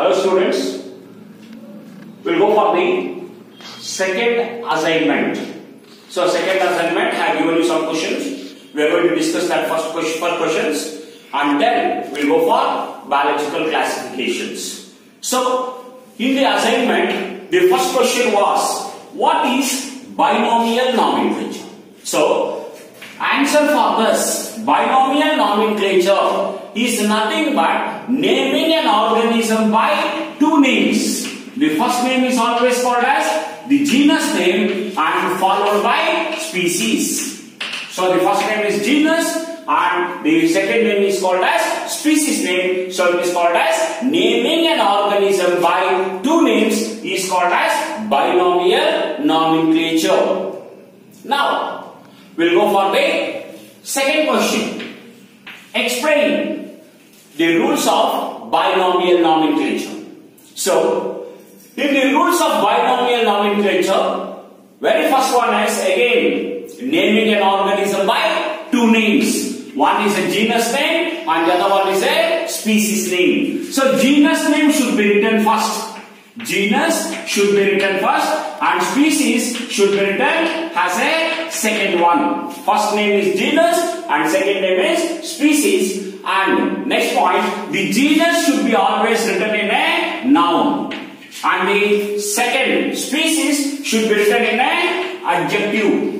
Hello students, we'll go for the second assignment. So second assignment, I have given you some questions. We are going to discuss that first question, first questions and then we'll go for biological classifications. So in the assignment, the first question was, what is binomial nomenclature? So answer for this binomial nomenclature is nothing but naming an organism by two names. The first name is always called as the genus name and followed by species. So the first name is genus and the second name is called as species name. So it is called as naming an organism by two names is called as binomial nomenclature. Now we'll go for the second question. Explain the rules of binomial nomenclature. So, in the rules of binomial nomenclature, very first one is again naming an organism by two names. One is a genus name and the other one is a species name. So, genus name should be written first. Genus should be written first and species should be written as a second one. First name is genus and second name is species and next point the genus should be always written in a noun and the second species should be written in a adjective.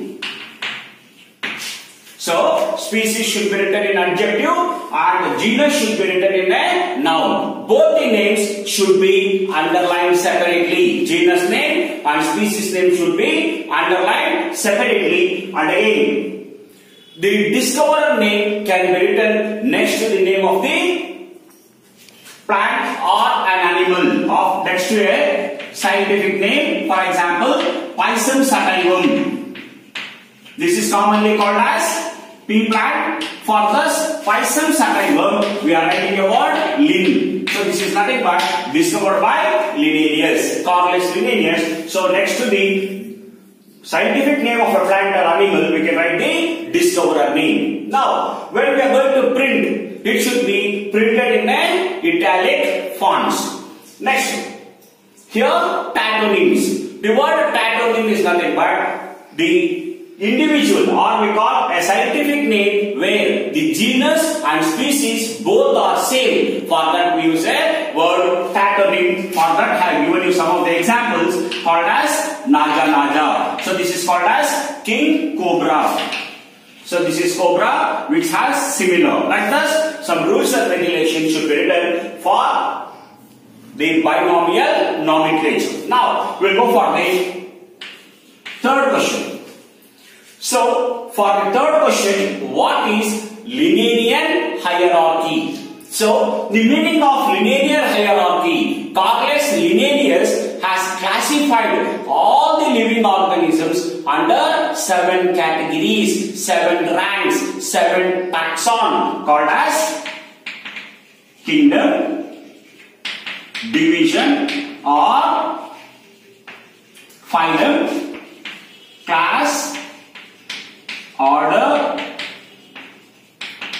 So, species should be written in adjective and genus should be written in a noun. Both the names should be underlined separately. Genus name and species name should be underlined separately. And again, the discoverer name can be written next to the name of the plant or an animal of next to a scientific name. For example, Pisum sativum. This is commonly called as pea plant. For this Pisum sativum, we are writing a word Lin. So this is nothing but discovered by Linnaeus, Carolus Linnaeus. So next to the scientific name of a plant or animal, we can write the discoverer name. Now, when we are going to print, it should be printed in an italic fonts. Next, here patronyms. The word patronym is nothing but the individual or we call a scientific name where the genus and species both are same. For that we use a word patronym. For that I have given you some of the examples called as Naja Naja. So this is called as king cobra. So this is cobra which has similar. Like this some rules and regulations should be written for the binomial nomenclature. Now we'll go for the third question. So, for the third question, what is Linnaean hierarchy? So, the meaning of Linnaean hierarchy, Carolus Linnaeus has classified all the living organisms under seven categories, seven ranks, seven taxon called as kingdom, division or phylum, class, order,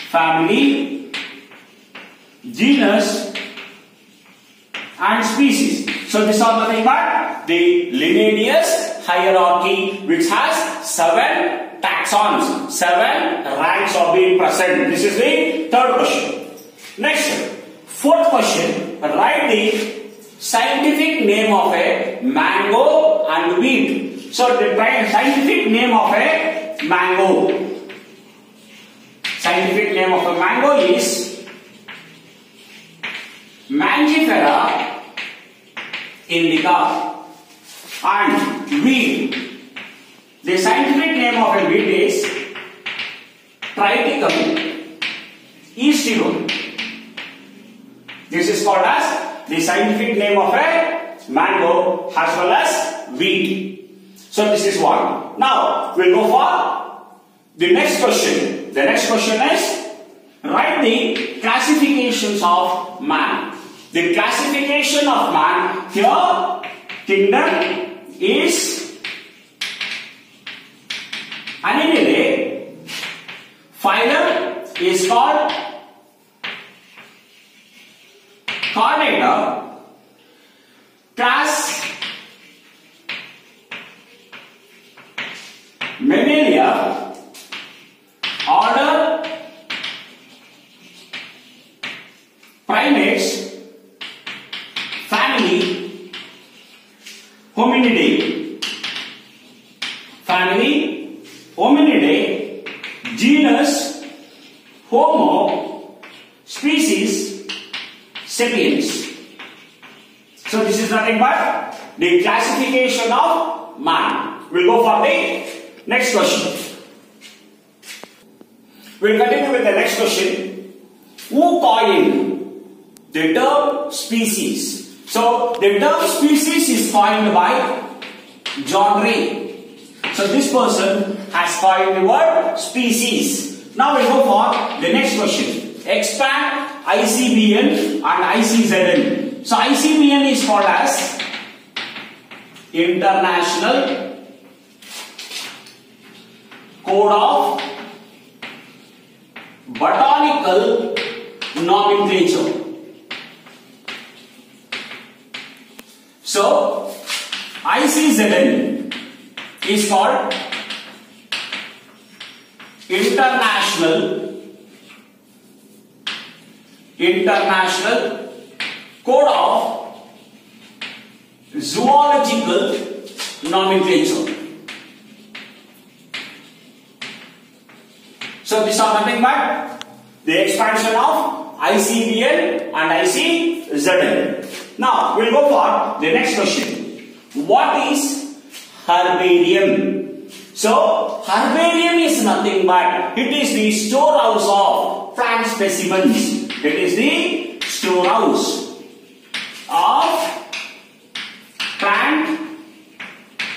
family, genus and species. So these are nothing but the Linnaeus hierarchy which has seven taxons, seven ranks of being present. This is the third question. Next, fourth question. Write the scientific name of a mango and wheat. So the scientific name of a mango. Scientific name of a mango is Mangifera indica and wheat. The scientific name of a wheat is Triticum aestivum. This is called as the scientific name of a mango as well as wheat. So this is one. Now we'll go for the next question. The next question is write the classifications of man. The classification of man here kingdom is Animalia. Phylum is called Chordata class Mammalia order primates family hominidae family hominidae genus homo species sapiens. So this is nothing but the classification of man. We'll go for the next question. We'll continue with the next question. Who coined the term species. So the term species is coined by John Ray. So this person has coined the word species. Now we go for the next question. Expand ICBN and ICZN. So ICBN is called as International Code of Botanical Nomenclature. So, ICZN is called International International Code of Zoological Nomenclature. So, these are nothing but the expansion of ICBN and ICZN. Now we'll go for the next question. What is herbarium? So herbarium is nothing but it is the storehouse of plant specimens. It is the storehouse of plant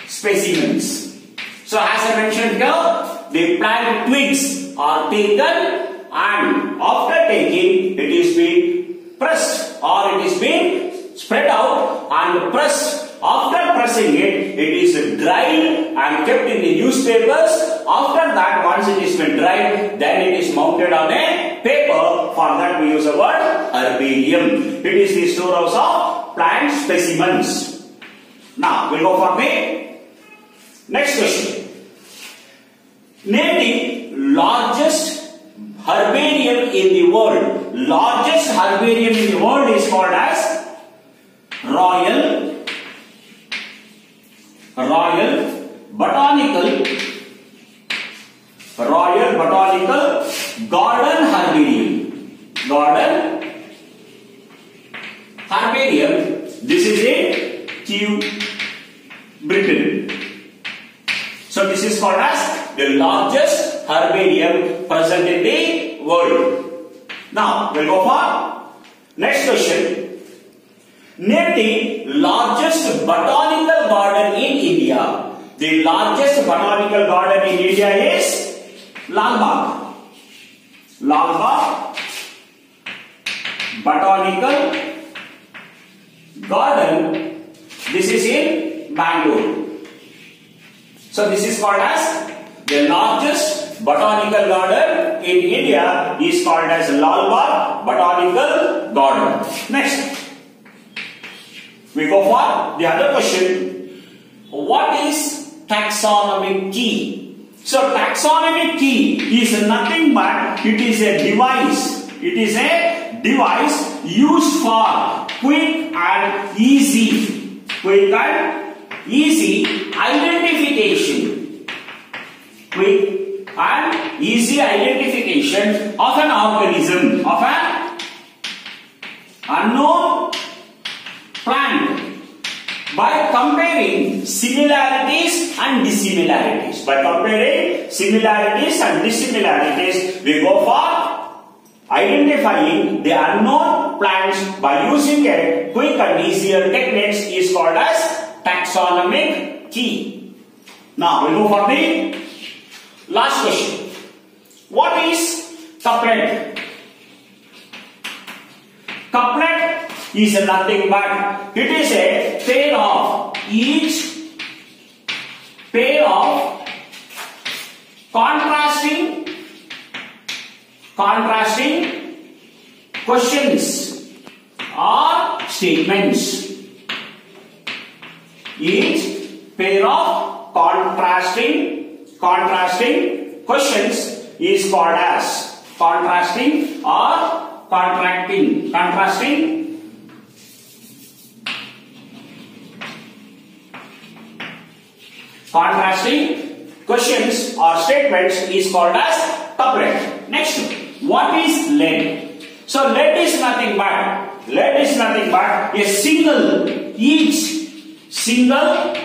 specimens. So as I mentioned here, the plant twigs are taken and after taking it is being pressed or it is being spread out and pressed. After pressing it, it is dried and kept in the newspapers. After that, once it is been dried, then it is mounted on a paper. For that, we use the word herbarium. It is the storehouse of plant specimens. Now, we'll go for the next question. Name the largest herbarium in the world. Largest herbarium in the world is called as Royal Royal Botanical Royal Botanical Garden Herbarium. Garden Herbarium. This is a Kew Britain. So this is called as the largest herbarium present in the world. Now we'll go for next question Name the largest botanical garden in India. The largest botanical garden in India is Lalbagh. Lalbagh Botanical Garden. This is in Bangalore. So this is called as the largest botanical garden in India is called as Lalbagh Botanical Garden. Next. We go for the other question. What is taxonomic key? So taxonomic key is nothing but it is a device. It is a device used for quick and easy, quick and easy identification. Quick and easy identification of an organism, of an unknown plant by comparing similarities and dissimilarities. By comparing similarities and dissimilarities, we go for identifying the unknown plants by using a quick and easier techniques is called as taxonomic key. Now we go for the last question. What is couplet? Couplet is nothing but it is a pair of each pair of contrasting contrasting questions or statements. Each pair of contrasting contrasting questions is called as contrasting or contracting contrasting contrasting questions or statements is called as couplet next what is lead? So lead is nothing but lead is nothing but a single each single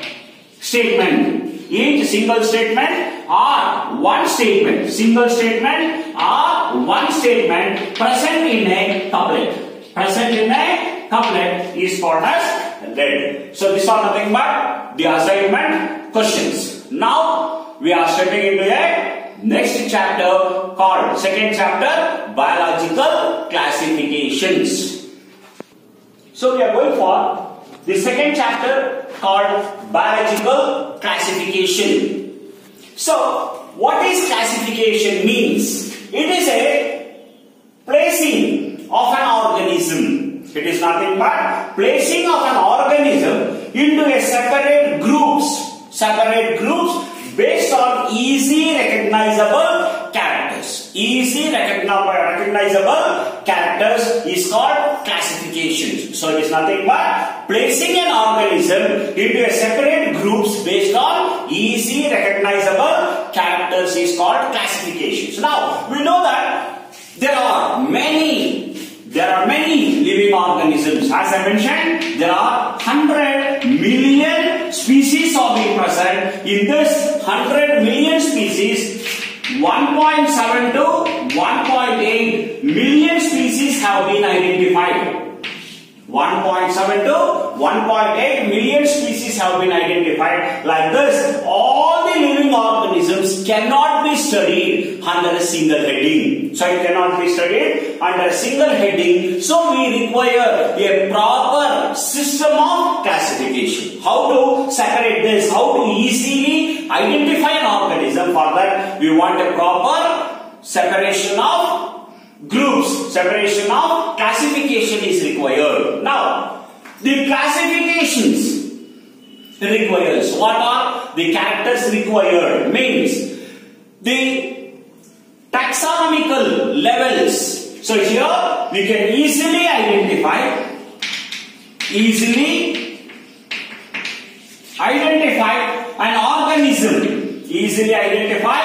statement. Each single statement or one statement. Single statement or one statement present in a couplet present in a couplet is called as lead. So these are nothing but the assignment questions now we are stepping into a next chapter called second chapter biological classifications so we are going for the second chapter called biological classification. So what is classification means? It is a placing of an organism. It is nothing but placing of an organism into a separate groups, separate groups based on easy recognizable characters. Easy recognizable characters is called classification. So it is nothing but placing an organism into a separate groups based on easy recognizable characters is called classification. Now we know that there are many there are many living organisms. As I mentioned, there are 100 million species are being present. In this 100 million species, 1.7 to 1.8 million species have been identified. 1.7 to 1.8 million species have been identified. Like this, all the living organisms cannot be studied under a single heading. So it cannot be studied under a single heading. So we require a proper system of classification. How to separate this? How to easily identify an organism? For that, we want a proper separation of groups, separation of classification is required. Now, the classifications requires. What are the characters required? Means the taxonomical levels. So here we can easily identify, easily identify an organism, easily identify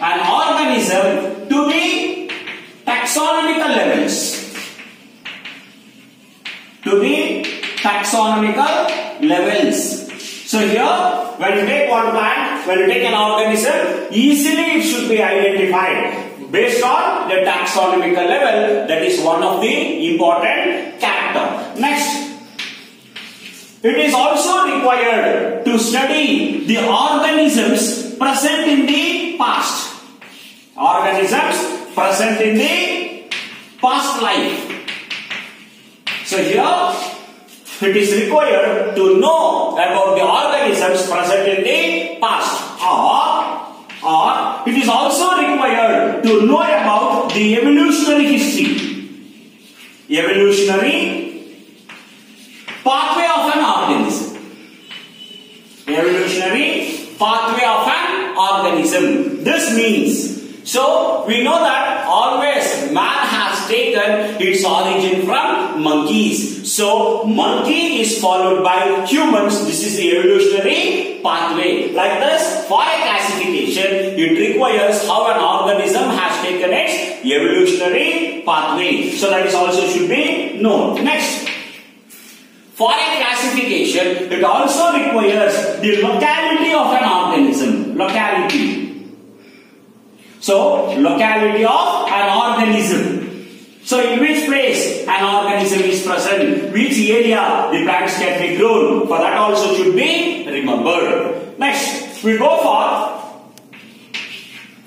an organism to be taxonomical levels to be taxonomical levels. So here, when you take one plant, when you take an organism, easily it should be identified based on the taxonomical level. That is one of the important character. Next, it is also required to study the organisms present in the past. Organisms present in the past life. So here it is required to know about the organisms present in the past. Or or it is also required to know about the evolutionary history. Evolutionary pathway of an organism. Evolutionary pathway of an organism. This means so we know that always man has taken its origin from monkeys. So monkey is followed by humans. This is the evolutionary pathway. Like this, for a classification, it requires how an organism has taken its evolutionary pathway. So that is also should be known. Next. For a classification, it also requires the locality of an organism. Locality. So, locality of an organism. So, in which place an organism is present, which area the plants can be grown, for that also should be remembered. Next, we go for,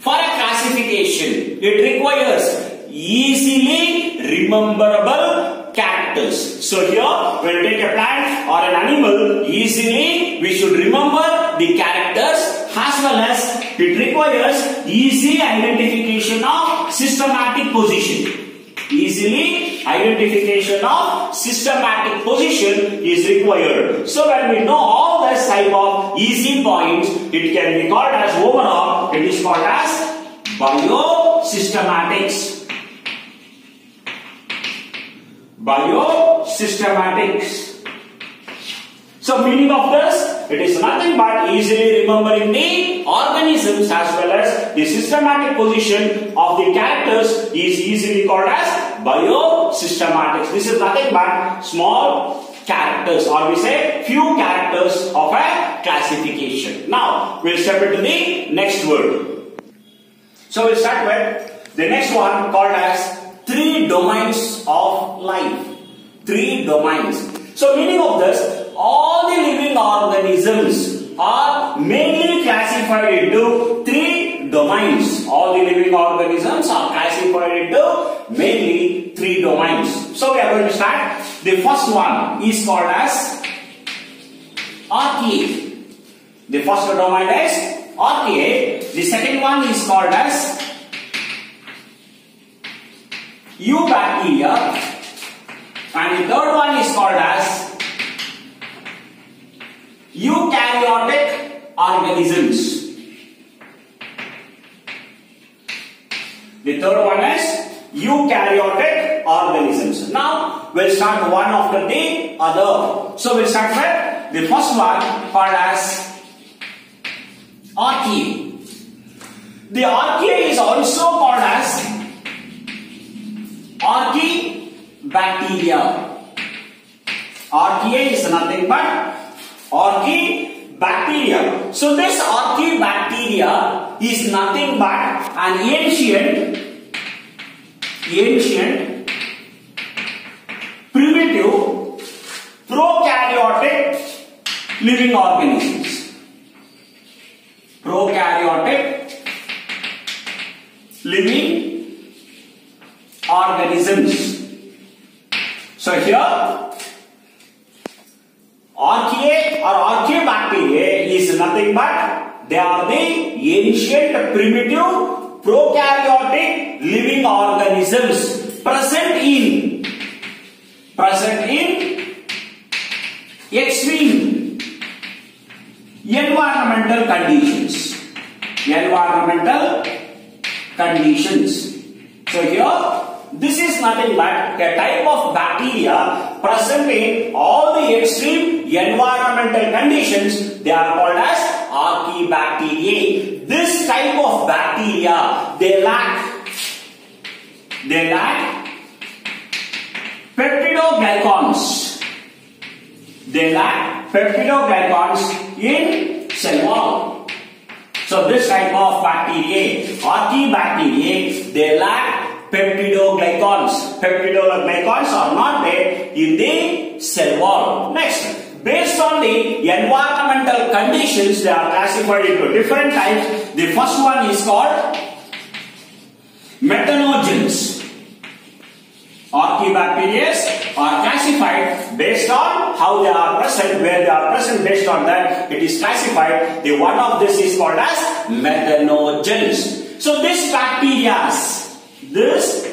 for a classification, it requires easily rememberable characters. So here, when we take a plant or an animal, easily we should remember the characters as well as it requires easy identification of systematic position. Easily identification of systematic position is required. So when we know all this type of easy points, it can be called as overall, it is called as biosystematics. Biosystematics. So meaning of this, it is nothing but easily remembering the organisms as well as the systematic position of the characters is easily called as biosystematics. This is nothing but small characters or we say few characters of a classification. Now we'll step into the next word. So we'll start with the next one called as three domains of life. Three domains. So meaning of this, all the living organisms are mainly classified into three domains. All the living organisms are classified into mainly three domains. So we are going to start. The first one is called as archaea. The first domain is archaea. The second one is called as eubacteria. And the third one is called as eukaryotic organisms. The third one is eukaryotic organisms. Now we'll start one after the other. So we'll start with the first one called as archaea. The archaea is also called as archaebacteria. Archaea is nothing but archaebacteria. So this archaebacteria is nothing but an ancient, ancient, primitive, prokaryotic living organisms. Prokaryotic living organisms. So here Archaea or archaebacteria is nothing but they are the ancient primitive prokaryotic living organisms present in present in extreme environmental conditions environmental conditions so here this is nothing but a type of bacteria present in all the extreme environmental conditions. They are called as archaebacteria. This type of bacteria, they lack, they lack peptidoglycans. They lack peptidoglycans in cell wall. So this type of bacteria, archaebacteria, they lack peptidoglycans. Peptidoglycans are not there in the cell wall. Next, based on the environmental conditions, they are classified into different types. The first one is called methanogens. Archaebacteria are classified based on how they are present, where they are present based on that. It is classified. The one of this is called as methanogens. So this bacteria this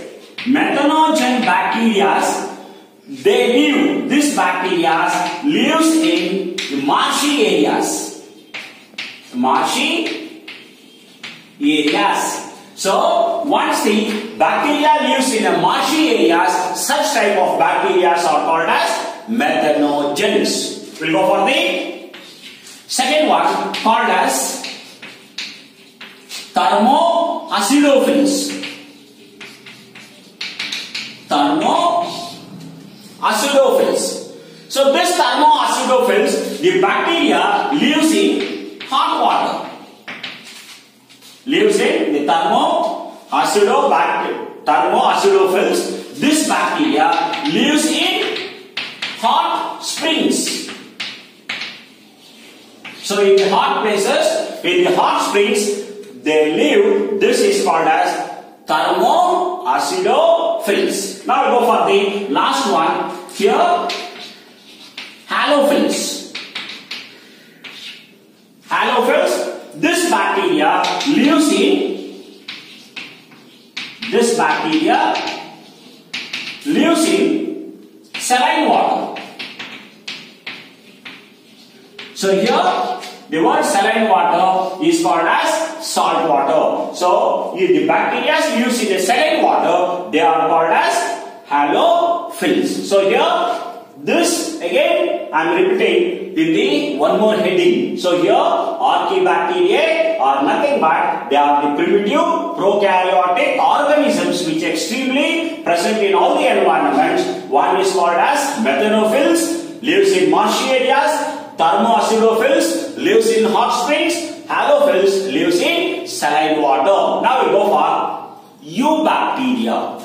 methanogen bacteria, they live, this bacteria lives in marshy areas. Marshy areas. So, once the bacteria lives in a marshy areas, such type of bacteria are called as methanogens. We'll go for the second one called as thermoacidophils thermoacidophils. So this thermoacidophils, the bacteria lives in hot water. Lives in the thermoacidobacteria, thermoacidophils. This bacteria lives in hot springs. So in the hot places, in the hot springs, they live. This is called as thermoacidophils. Now we go for the last one. Here, halophils. Halophils, this bacteria lives in, this bacteria lives in saline water. So here the word saline water is called as salt water. So if the bacteria lives in the saline water, they are called as halophils. So here this again I am repeating in the one more heading. So here archaebacteria are nothing but they are the primitive prokaryotic organisms which extremely present in all the environments. One is called as methanophils, lives in marshy areas, thermoacidophils lives in hot springs, halophils lives in saline water. Now we go for eubacteria.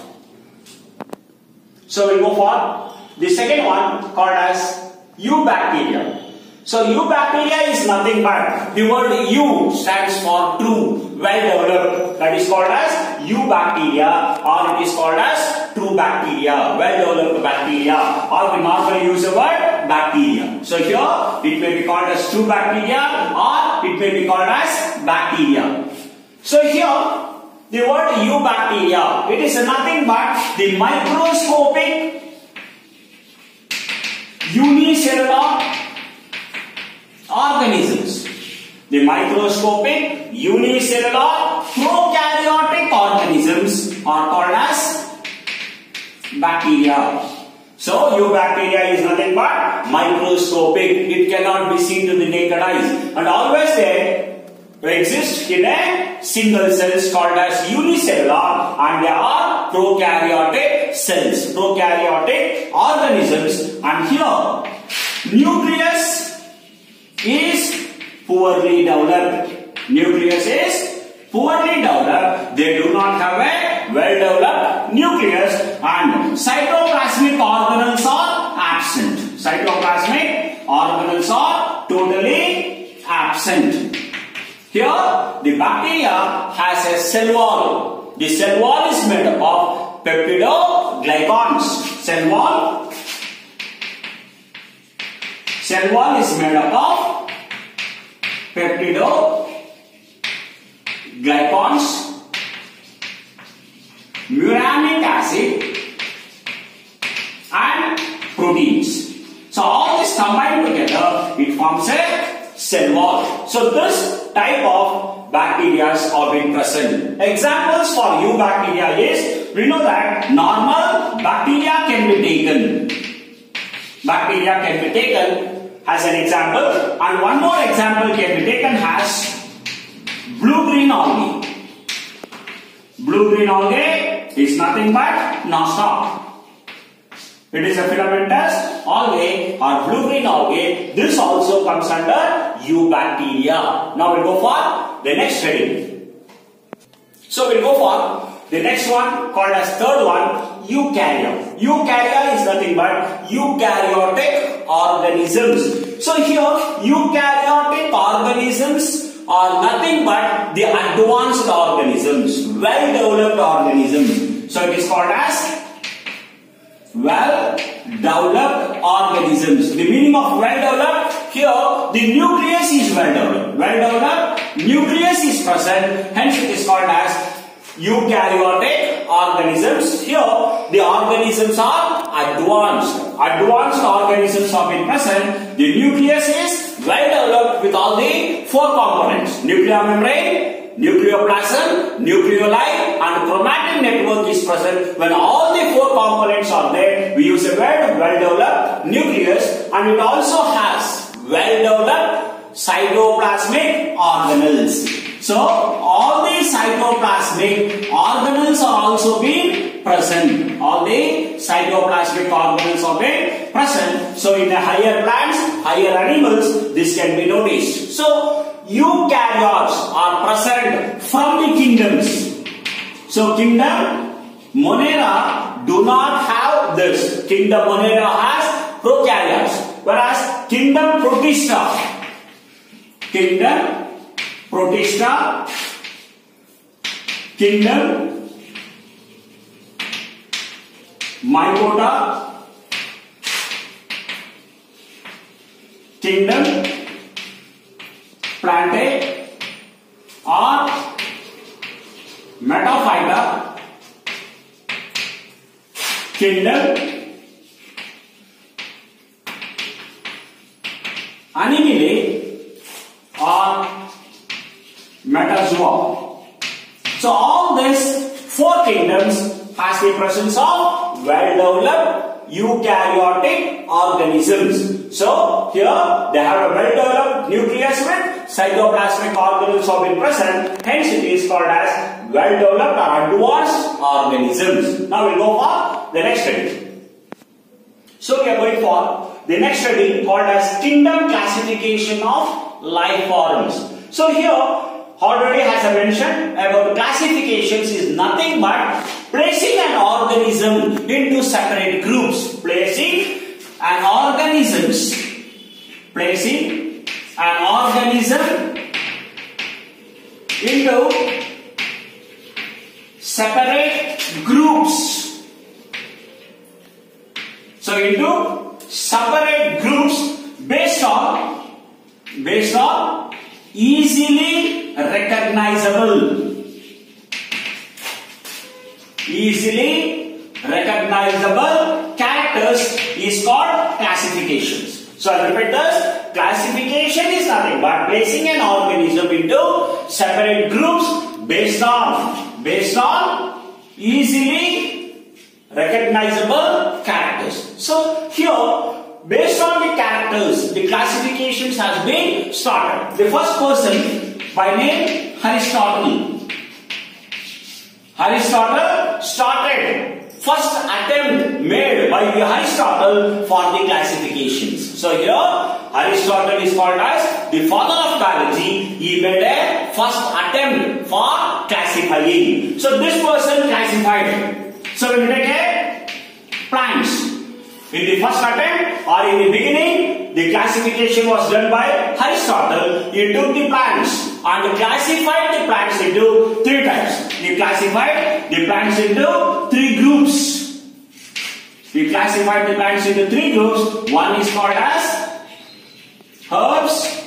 So we go for the second one called as eubacteria. So eubacteria is nothing but the word eu stands for true, well developed. That is called as eubacteria or it is called as true bacteria, well developed bacteria or we normally use the word bacteria. So here it may be called as true bacteria or it may be called as bacteria. So here the word eubacteria, it is nothing but the microscopic unicellular organisms. The microscopic unicellular prokaryotic organisms are called as bacteria. So, eubacteria is nothing but microscopic. It cannot be seen to the naked eyes. And always they exist in a single cells called as unicellular and they are prokaryotic cells, prokaryotic organisms. And here, nucleus is poorly developed. Nucleus is poorly developed. They do not have a well developed nucleus and cytoplasmic organelles are absent. Cytoplasmic organelles are totally absent. Here, the bacteria has a cell wall. The cell wall is made up of peptidoglycans. Cell wall, cell wall is made up of peptidoglycans, muramic acid, and proteins. So all this combined together, it forms a cell wall. So this type of bacteria are being present. Examples for eubacteria is, we know that normal bacteria can be taken. Bacteria can be taken as an example and one more example can be taken as blue-green algae. Blue-green algae is nothing but nostoc. It is a filamentous algae or blue-green algae. This also comes under eubacteria. Now we'll go for the next heading. So we'll go for the next one called as third one eukarya. Eukarya is nothing but eukaryotic organisms. So here eukaryotic organisms are nothing but the advanced organisms, well developed organisms. So it is called as well developed organisms. The meaning of well developed here the nucleus is well developed. Well developed nucleus is present hence it is called as eukaryotic organisms. Here the organisms are advanced. Advanced organisms have been present. The nucleus is well developed with all the four components. Nuclear membrane, nucleoplasm, nucleoli and chromatin network is present. When all the four components are there, we use a word well developed nucleus and it also has well developed cytoplasmic organelles. So all the cytoplasmic organelles are also being present. All the cytoplasmic organelles are being present. So in the higher plants, higher animals, this can be noticed. So eukaryotes are present from the kingdoms. So kingdom Monera do not have this. Kingdom Monera has prokaryotes. Whereas kingdom Protista, kingdom Protista, kingdom Mycota, kingdom Plantae or Metaphyta, kingdom, animae, or metazoa. So all these four kingdoms has presence of well-developed eukaryotic organisms. So here they have a well-developed nucleus with cytoplasmic organelles have been present. Hence it is called as well-developed or advanced organisms. Now we'll go for the next study. So we are going for the next study called as kingdom classification of life forms. So here already has mentioned about classifications is nothing but placing an organism into separate groups. Placing an organisms, placing an organism into separate groups. So into separate groups based on based on easily recognizable easily recognizable characters is called classifications so i repeat this classification is nothing but placing an organism into separate groups based on based on easily recognizable characters so here based on the characters, the classifications has been started. The first person by name Aristotle. Aristotle started first attempt made by the Aristotle for the classifications. So here Aristotle is called as the father of biology. He made a first attempt for classifying. So this person classified. So we take a plants. In the first attempt or in the beginning, the classification was done by Aristotle. He took the plants and classified the plants into three types. He classified the plants into three groups. He classified the plants into three groups. One is called as herbs,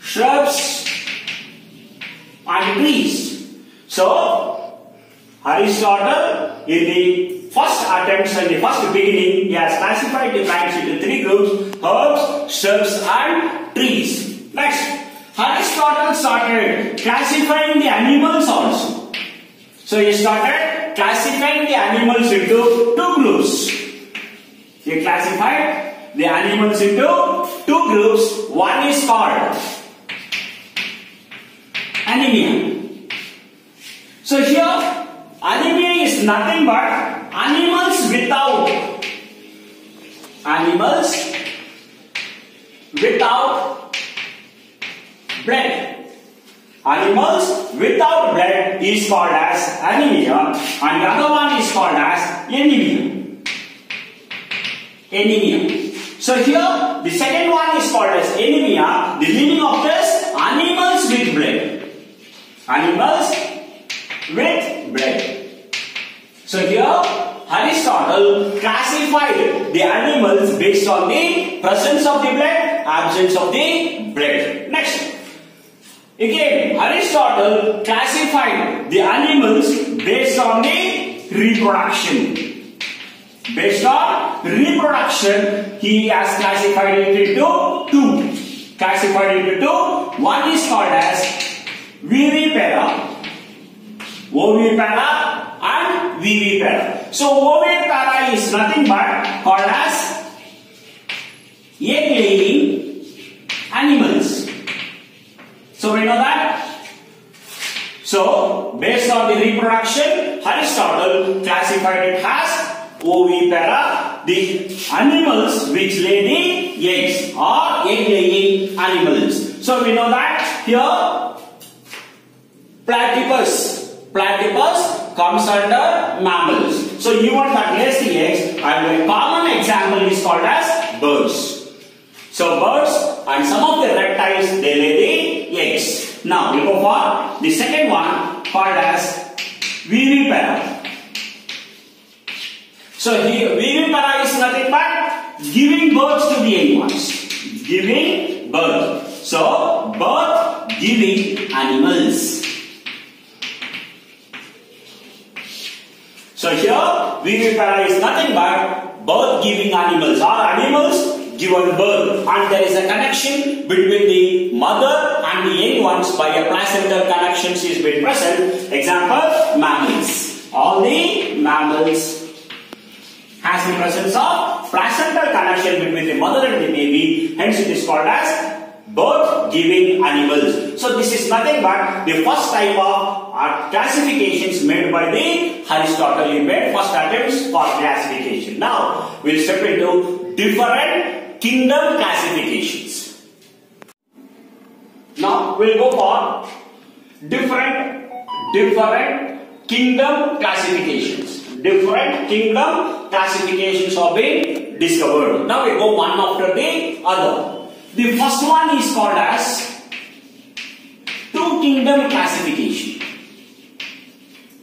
shrubs, and trees. So, Aristotle in the first attempts and the first beginning, he has classified the plants into three groups, herbs, shrubs and trees. Next, Aristotle started classifying the animals also. So he started classifying the animals into two groups. He classified the animals into two groups. One is called Anaima. So here, Anaima is nothing but animals without animals without blood. Animals without blood is called as Anaima and the other one is called as Enaima. Enaima. So here the second one is called as Enaima. The meaning of this animals with blood. Animals with blood. So here Aristotle classified the animals based on the presence of the blood, absence of the blood. Next. Again, Aristotle classified the animals based on the reproduction. Based on reproduction, he has classified it into two. Classified into two. One is called as vivipara. Ovipara and vivipara. So ovipara is nothing but called as egg laying animals. So we know that. So based on the reproduction, Aristotle classified it as ovipara, the animals which lay the eggs or egg laying animals. So we know that here platypus, platypus comes under mammals. So even that lays the eggs and a common example is called as birds. So birds and some of the reptiles they lay the eggs. Now we go for the second one called as vivipara. So here vivipara is nothing but giving birth to the ones. Giving birth. So birth giving animals. So here Vivipara is nothing but birth giving animals or animals given birth and there is a connection between the mother and the young ones by a placental connections is been present. Example, mammals. All the mammals has the presence of placental connection between the mother and the baby. Hence it is called as birth giving animals. So this is nothing but the first type of uh, classifications made by the Aristotle. He made first attempts for classification. Now we'll step into different kingdom classifications. Now we'll go for different different kingdom classifications. Different kingdom classifications have been discovered. Now we go one after the other. The first one is called as two kingdom classification.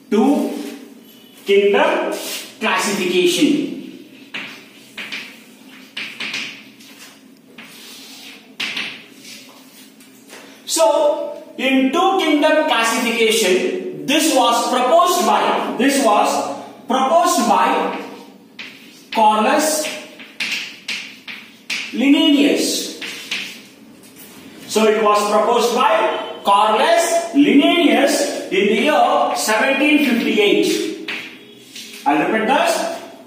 Two kingdom classification. So, in two kingdom classification, this was proposed by, this was proposed by Carolus Linnaeus. So it was proposed by Carolus Linnaeus in the year 1758. I'll repeat this.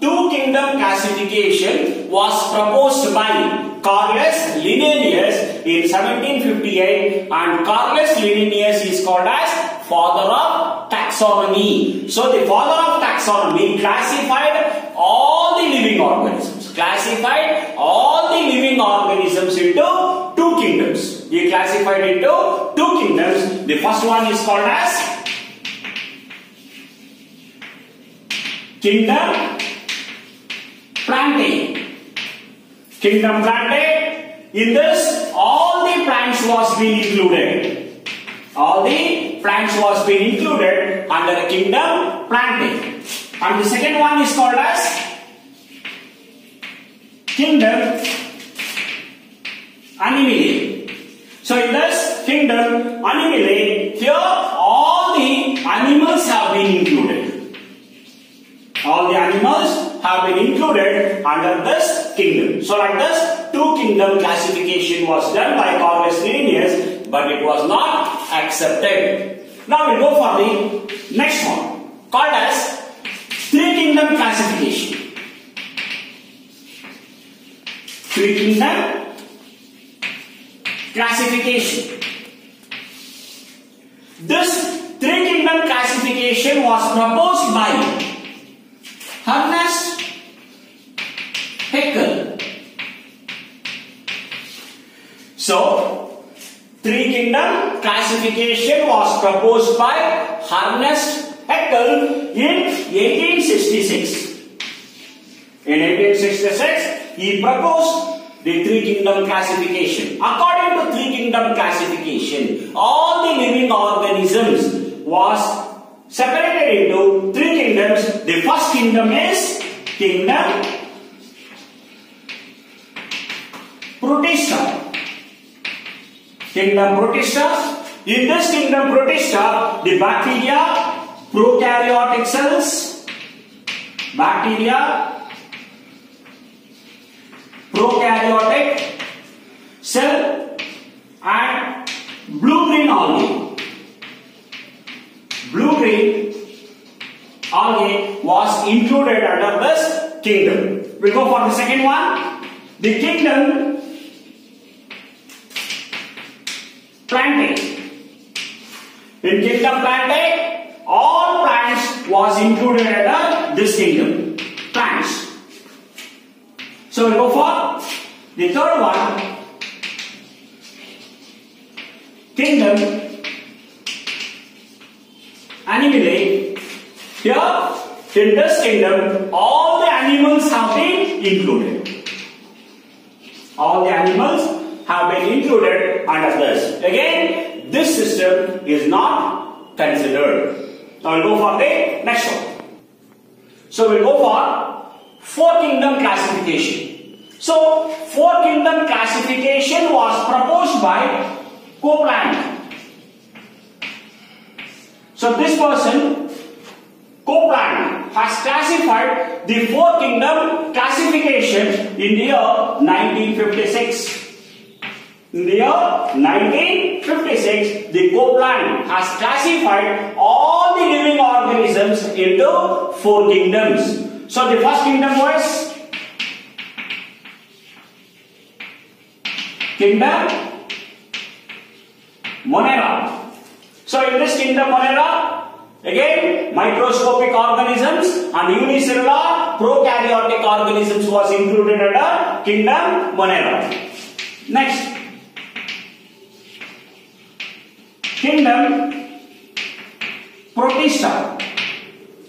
Two kingdom classification was proposed by Carolus Linnaeus in 1758 and Carolus Linnaeus is called as father of taxonomy. So the father of taxonomy classified all the living organisms, classified all the living organisms into two kingdoms. He classified into two kingdoms. The first one is called as kingdom plantae. Kingdom plantae. In this, all the plants was being included. All the plants was being included under the kingdom plantae. And the second one is called as kingdom animae. So in this kingdom animae, here all the animals have been included. All the animals have been included under this kingdom. So like this, two kingdom classification was done by Linnaeus, but it was not accepted. Now we go for the next one, called as three kingdom classification. Three kingdom classification. This three kingdom classification was proposed by Ernest Haeckel. So, three kingdom classification was proposed by Ernest Haeckel in 1866. In 1866, he proposed the three kingdom classification. According to three kingdom classification, all the living organisms was separated into three kingdoms. The first kingdom is kingdom Protista. Kingdom Protista. In this kingdom Protista, the bacteria, prokaryotic cells, bacteria, prokaryotic cell and blue-green algae. Blue-green algae was included under this kingdom. We go for the second one. The kingdom plantae. In kingdom plantae, all plants was included under this kingdom. Plants. So we go for the third one. Kingdom Animae. Here, in this kingdom, all the animals have been included. All the animals have been included under this. Again, this system is not considered. Now we'll go for the next one. So we'll go for four kingdom classification. So four kingdom classification was proposed by Copeland. So this person, Copeland, has classified the four kingdom classification in the year 1956. In the year 1956, the Copeland has classified all the living organisms into four kingdoms. So the first kingdom was kingdom Monera. So in this kingdom Monera, again microscopic organisms and unicellular prokaryotic organisms was included under kingdom Monera. Next, kingdom Protista.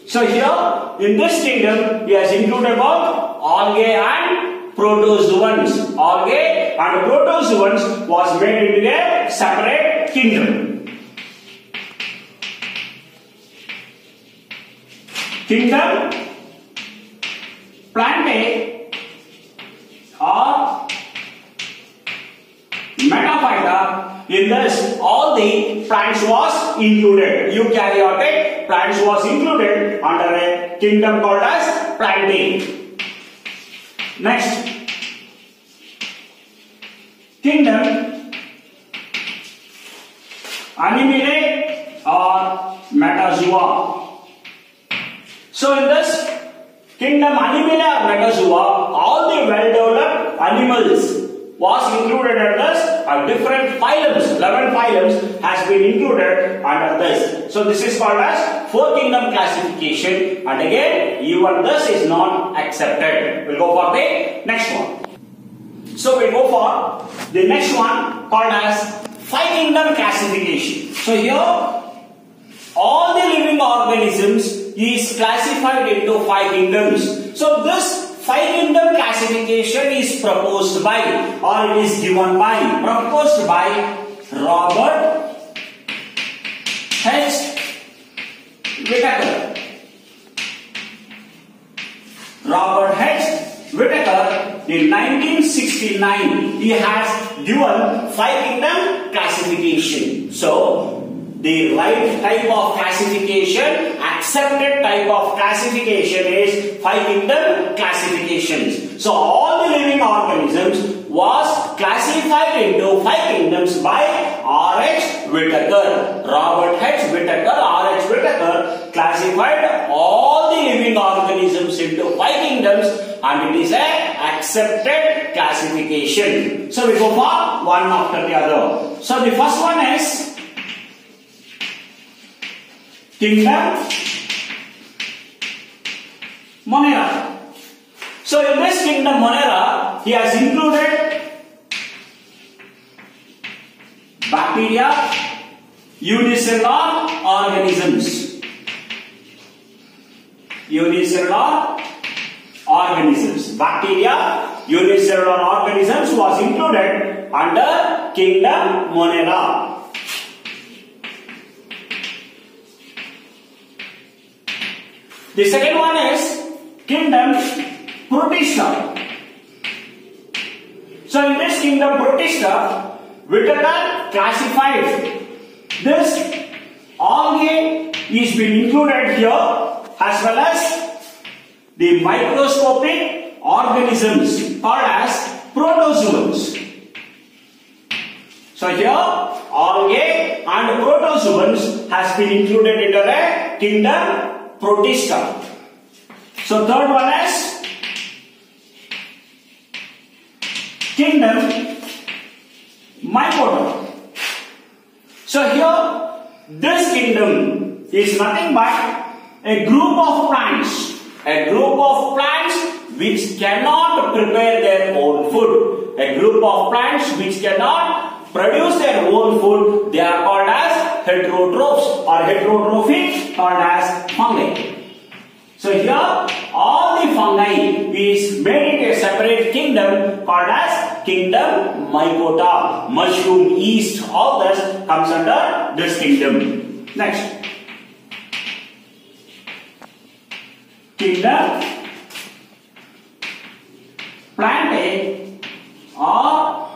So here in this kingdom he has included both algae and protozoans. Algae and protozoans was made into a separate kingdom. Kingdom plantae or metaphyta in this all the plants was included you carry out a plants was included under a kingdom called as plant next kingdom animalia or metazoa So in this kingdom Animalia or Metazoa, all the well-developed animals was included under this. Uh, different phylums, 11 phylums has been included under this. So this is called as four kingdom classification and again even this is not accepted. We'll go for the next one. So we'll go for the next one called as five kingdom classification. So here all the living organisms is classified into five kingdoms. So this five kingdom classification is proposed by or it is given by proposed by Robert H. Whittaker. Robert H. Whittaker in 1969 he has given five kingdom classification. So the right type of classification, accepted type of classification is five kingdom classifications. So all the living organisms was classified into five kingdoms by R.H. Whittaker. Robert H. Whittaker, R.H. Whittaker classified all the living organisms into five kingdoms and it is a accepted classification. So we go for one after the other. So the first one is kingdom Monera. So in this kingdom Monera, he has included bacteria, unicellular organisms. Unicellular organisms. Bacteria, unicellular organisms was included under kingdom Monera. The second one is kingdom Protista. So in this kingdom Protista, Whittaker classified this algae is been included here as well as the microscopic organisms called as protozoans. So here algae and protozoans has been included into the kingdom Protista. So third one is kingdom Mycota. So here this kingdom is nothing but a group of plants, a group of plants which cannot prepare their own food, a group of plants which cannot produce their own food, they are called as heterotrophs or heterotrophic called as fungi. So here all the fungi is made into a separate kingdom called as kingdom mycota. Mushroom, yeast, all this comes under this kingdom. Next. Kingdom plantae or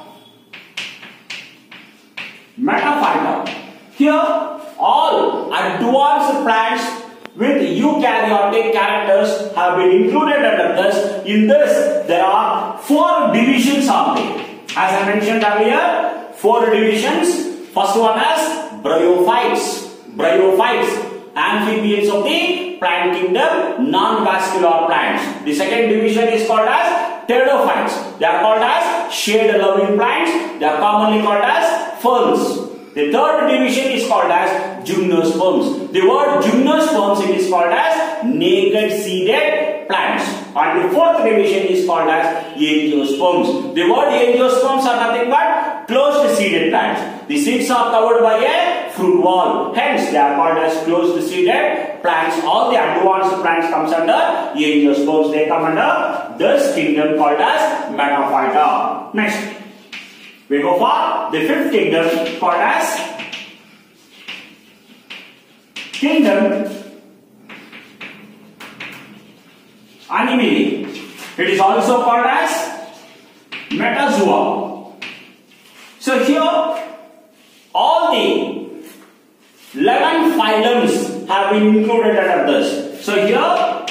metaphyta. Here all advanced plants with eukaryotic characters have been included under this. In this, there are four divisions there. As I mentioned earlier, four divisions. First one is bryophytes. Bryophytes amphibians of the plant kingdom, non-vascular plants. The second division is called as pteridophytes. They are called as shade-loving plants. They are commonly called as ferns. The third division is called as gymnosperms. The word gymnosperms it is called as naked seeded plants. And the fourth division is called as angiosperms. The word angiosperms are nothing but closed seeded plants. The seeds are covered by a fruit wall. Hence, they are called as closed seeded plants. All the advanced plants comes under angiosperms. They come under this kingdom called as Metaphyta. Next. We go for the fifth kingdom called as kingdom Animalia. It is also called as Metazoa. So here all the 11 phylums have been included under this. So here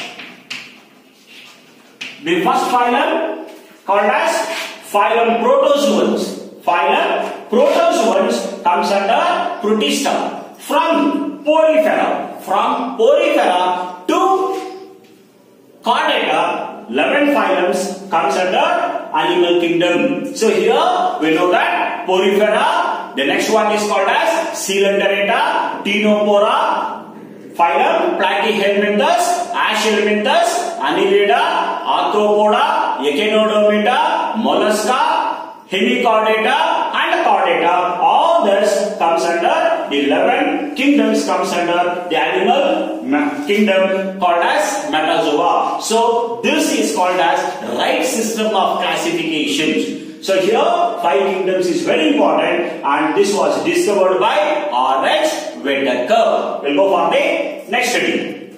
the first phylum called as phylum Protozoans. Phylum Protozoans comes under Protista from Porifera. From Porifera to Chordata, 11 phylums comes under animal kingdom. So here we know that Porifera, the next one is called as Coelenterata, Ctenophora, phylum Platyhelminthes, Aschelminthes, Annelida, Arthropoda, Echinodermata, Mollusca, Hemichordata and Chordata. All this comes under the 11 kingdoms comes under the animal kingdom called as Metazoa. So this is called as right system of classifications. So here five kingdoms is very important and this was discovered by R.H. Whittaker. We'll go for the next study.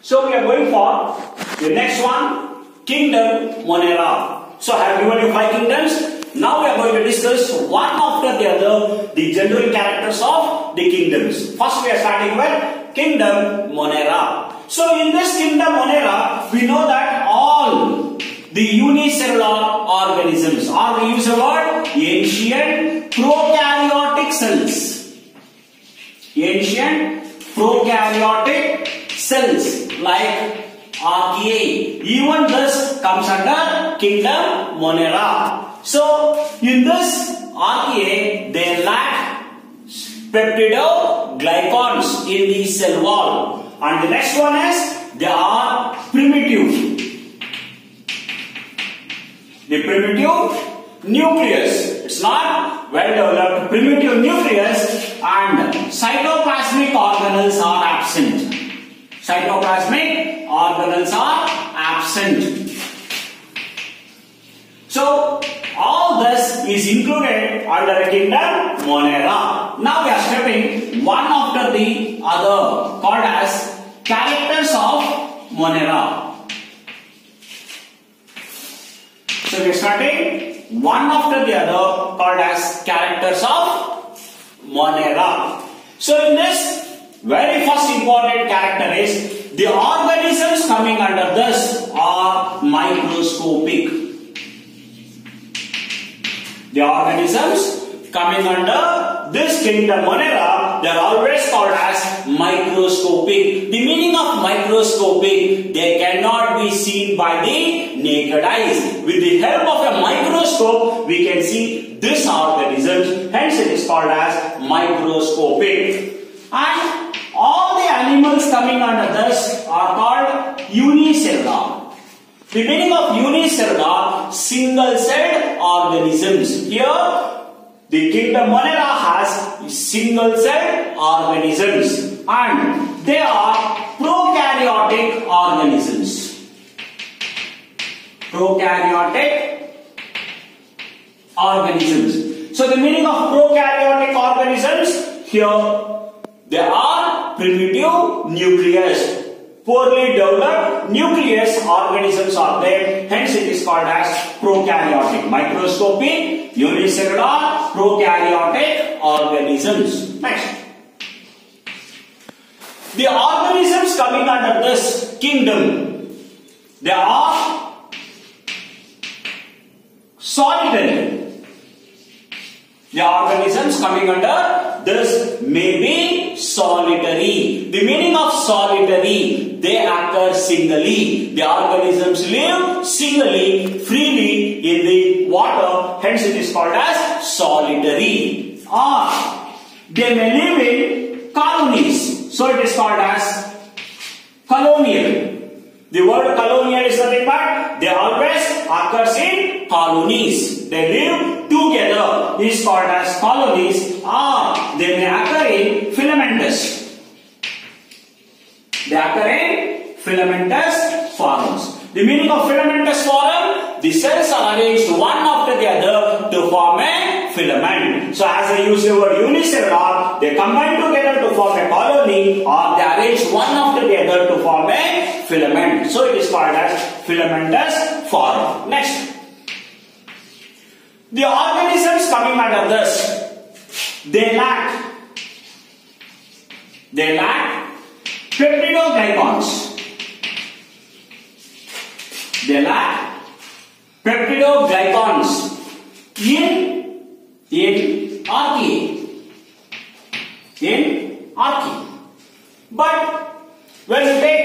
So we are going for the next one, Kingdom Monera. So I have given you five kingdoms. Now we are going to discuss one after the other the general characters of the kingdoms. First we are starting with Kingdom Monera. So in this Kingdom Monera, we know that all the unicellular organisms or we use the word ancient prokaryotic cells. Ancient prokaryotic cells like archaea. Even this comes under kingdom Monera. So in this archaea they lack peptidoglycans in the cell wall. And the next one is they are primitive. The primitive nucleus. It's not well developed primitive nucleus and cytoplasmic organelles are absent. Cytoplasmic organelles are absent. So all this is included under the kingdom Monera. Now we are stepping one after the other called as characters of Monera. So we are starting one after the other called as characters of Monera. So in this very first important character is the organisms coming under this are microscopic. The organisms coming under this kingdom Monera, they are always called as microscopic. The meaning of microscopic, they cannot be seen by the naked eyes. With the help of a microscope, we can see this organisms. Hence, it is called as microscopic. And all the animals coming under this are called unicellular. The meaning of unicellular, single-celled organisms. Here, the kingdom Monera has single-celled organisms and they are prokaryotic organisms. Prokaryotic organisms. So the meaning of prokaryotic organisms here they are primitive nucleus poorly developed nucleus organisms are there. Hence it is called as prokaryotic. Microscopic, unicellular, prokaryotic organisms. Next. the organisms coming under this kingdom, they are solitary. The organisms coming under this may be solitary. The meaning of solitary, they occur singly. The organisms live singly, freely in the water, hence it is called as solitary. Or they may live in colonies, so it is called as colonial. The word colonial is nothing but they always occurs in colonies. They live together. Is called as colonies or they may occur in filamentous. They occur in filamentous forms. The meaning of filamentous form, the cells are arranged one after the other to form a filament. So as they use the word unicellular, they combine together to form a colony or they arrange one after the other to form a filament. So it is called as filamentous form. Next. The organisms coming under this, they lack, they lack peptidoglycans. They lack peptidoglycans in in archaea. In archaea. But when you take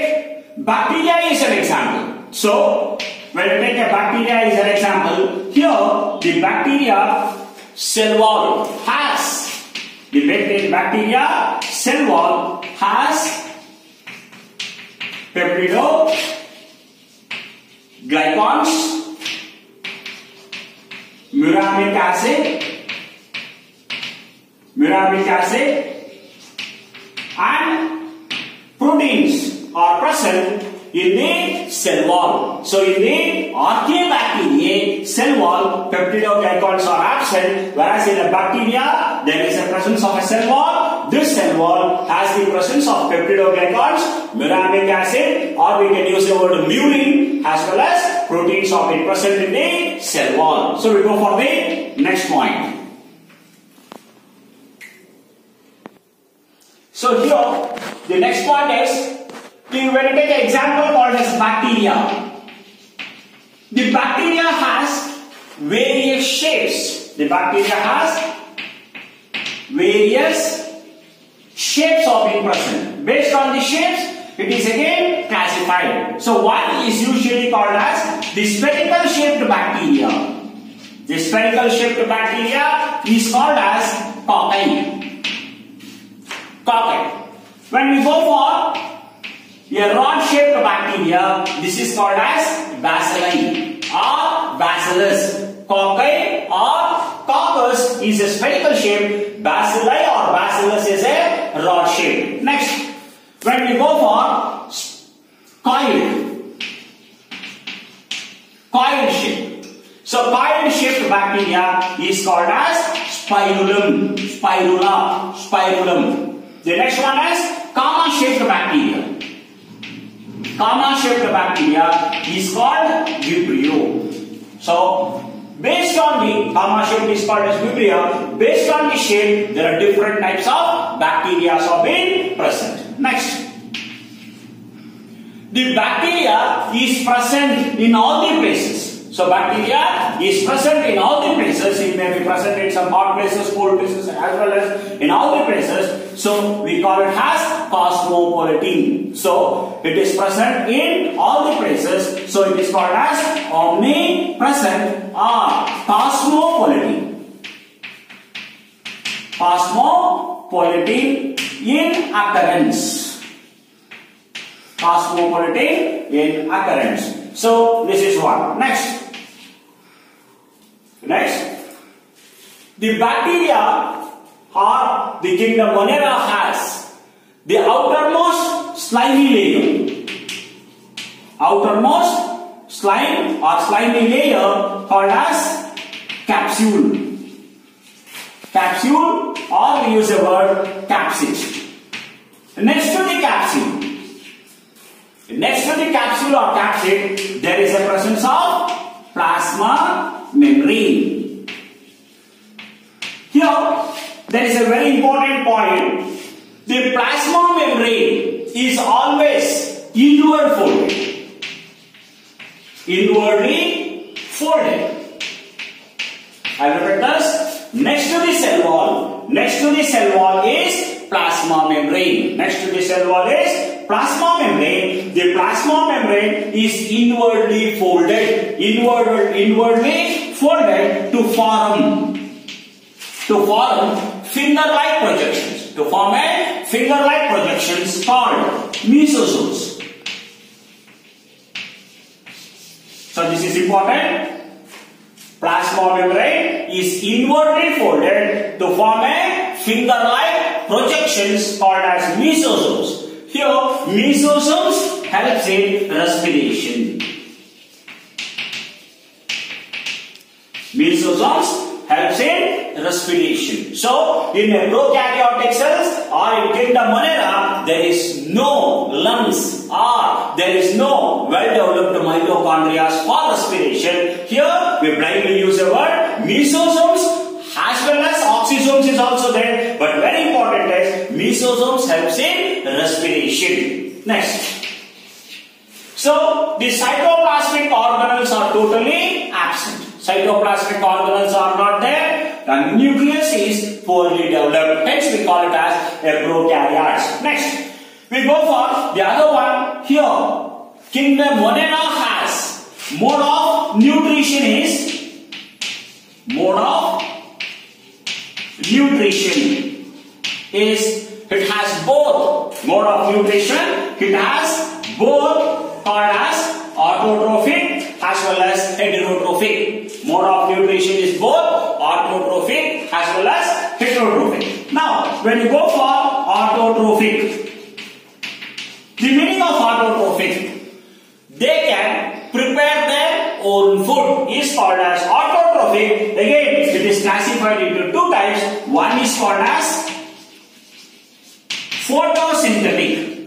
bacteria is an example. So when you take a bacteria is an example, here the bacteria cell wall has the bacteria cell wall has peptido glycans, muramic acid, muramic acid and proteins are present in the cell wall. So in the archaeobacteria cell wall peptidoglycans are absent whereas in the bacteria there is a presence of a cell wall. This cell wall has the presence of peptidoglycans, muramic acid or we can use the word murein as well as proteins are being present in the cell wall. So we go for the next point. So here the next point is we will take an example called as bacteria. The bacteria has various shapes. The bacteria has various shapes of present. Based on the shapes, it is again classified. So one is usually called as the spherical shaped bacteria. The spherical shaped bacteria is called as cocci. Cocci. When we go for a rod-shaped bacteria, this is called as bacilli or bacillus. Cocci or coccus is a spherical shape. Bacilli or bacillus is a rod shape. Next, when we go for coiled, coiled shape. So coil shaped bacteria is called as spirillum, spirilla, spirillum. The next one is comma shaped bacteria. Comma shaped bacteria is called Vibrio. So, based on the comma shape is called as Vibrio, based on the shape, there are different types of bacteria are being present. Next. The bacteria is present in all the places. So bacteria is present in all the places. It may be present in some hot places, cold places, as well as in all the places. So we call it as cosmopolitan. So it is present in all the places. So it is called as omnipresent or cosmopolitan. Cosmopolitan in occurrence. Cosmopolitan in occurrence. So this is one. Next. Next, the bacteria or the kingdom Monera has the outermost slimy layer. Outermost slime or slimy layer called as capsule. Capsule or we use the word capsid. Next to the capsule, next to the capsule or capsid, there is a presence of plasma membrane. Here, there is a very important point. The plasma membrane is always inward folded. Inwardly folded. I repeat this. Next to the cell wall, next to the cell wall is plasma membrane. Next to the cell wall is plasma membrane. The plasma membrane is inwardly folded, inward, inwardly folded to form to form finger-like projections. To form a finger-like projections called mesosomes. So this is important. Plasma membrane is inwardly folded to form a finger-like projections called as mesosomes. Here, mesosomes helps in respiration. Mesosomes helps in respiration. So, in a prokaryotic cells or in kingdom Monera, there is no lungs or there is no well-developed mitochondria for respiration. Here, we blindly use a word mesosomes as well as oxysomes is also there. But very important is mesosomes helps in respiration. Next. So, the cytoplasmic organelles are totally absent. Cytoplasmic organelles are not there. The nucleus is poorly developed. Hence, we call it as a prokaryotes. Next, we go for the other one here. Kingdom Monera has mode of nutrition is mode of nutrition is it has both mode of nutrition it has both called as autotrophic as well as heterotrophic mode of nutrition is both autotrophic as well as heterotrophic now when you go for autotrophic the meaning of autotrophic they can prepare their own food is called as autotrophic. Again, it is classified into two types. One is called as photosynthetic.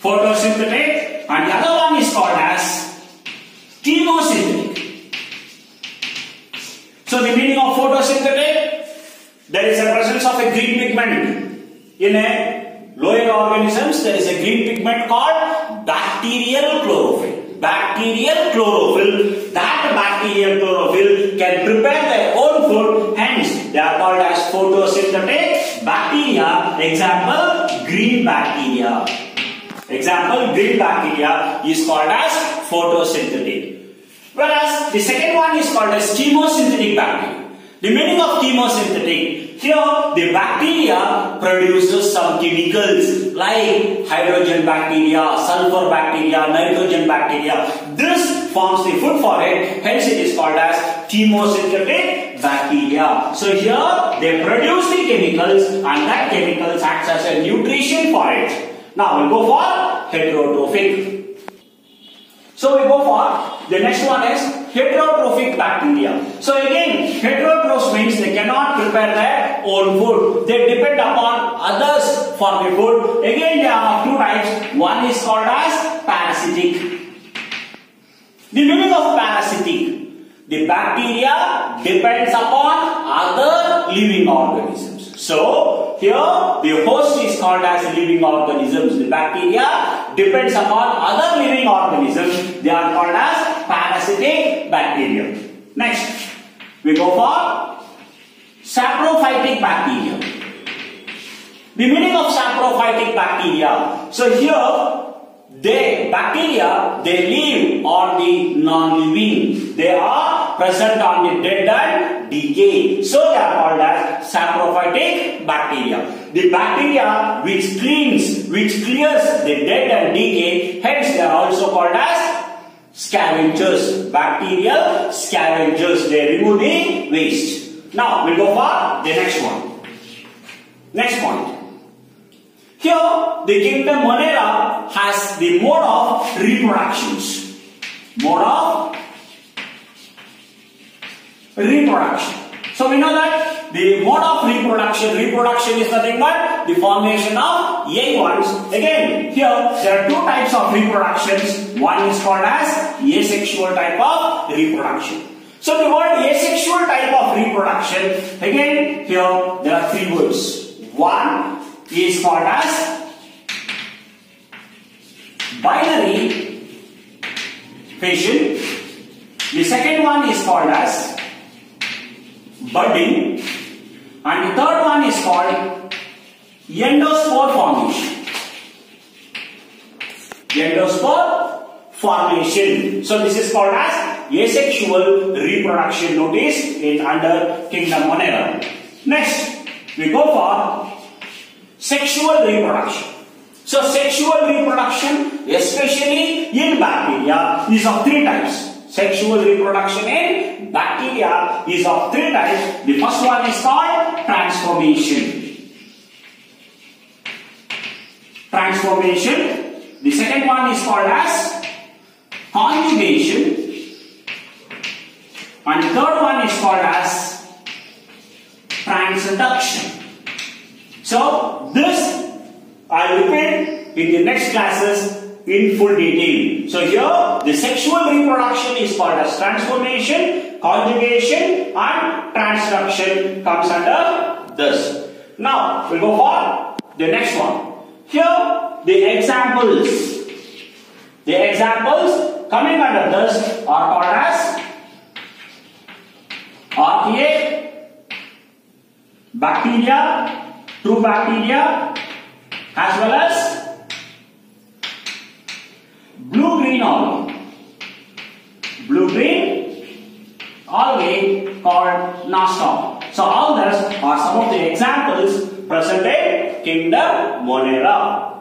Photosynthetic and the other one is called as chemosynthetic. So the meaning of photosynthetic, there is a presence of a green pigment in a lower organisms. There is a green pigment called bacterial chlorophyll bacterial chlorophyll. That bacterial chlorophyll can prepare their own food, hence they are called as photosynthetic bacteria. Example, green bacteria. Example, green bacteria is called as photosynthetic. Whereas the second one is called as chemosynthetic bacteria. The meaning of chemosynthetic here, the bacteria produces some chemicals like hydrogen bacteria, sulfur bacteria, nitrogen bacteria. This forms the food for it. Hence, it is called as chemosynthetic bacteria. So here, they produce the chemicals and that chemicals acts as a nutrition for it. Now, we'll go for heterotrophic. So we go for the next one is heterotrophic bacteria. So again, heterotrophs means they cannot prepare their own food. They depend upon others for the food. Again, there are two types. One is called as parasitic. The meaning of parasitic. The bacteria depends upon other living organisms. So, here the host is called as living organisms. The bacteria depends upon other living organisms. They are called as parasitic bacteria. Next, we go for saprophytic bacteria. The meaning of saprophytic bacteria. So here they bacteria they live on the non-living. They are present on the dead and decay. So they are called as saprophytic bacteria. The bacteria which cleans, which clears the dead and decay, hence they are also called as scavengers. Bacterial scavengers. They remove the waste. Now we'll go for the next one. Next point. Here, the kingdom Monera has the mode of reproductions. Mode of reproduction. So we know that the mode of reproduction, reproduction is nothing but the formation of young ones. Again, here there are two types of reproductions. One is called as asexual type of reproduction. So the word asexual type of reproduction, again here there are three words. One is called as binary fission. The second one is called as budding and the third one is called endospore formation. Endospore formation. So this is called as asexual reproduction notice in under kingdom Monera. Next, we go for sexual reproduction. So sexual reproduction, especially in bacteria, is of three types. Sexual reproduction in bacteria is of three types. The first one is called transformation. Transformation. The second one is called as conjugation. And the third one is called as transduction. So this I repeat in the next classes in full detail. So here the sexual reproduction is called as transformation, conjugation and transduction comes under this. Now we'll go for the next one. Here the examples. The examples coming under this are called as archaea, bacteria, true bacteria as well as blue green algae. Blue green algae called nostoc. So all these are some of the examples present in Kingdom Monera.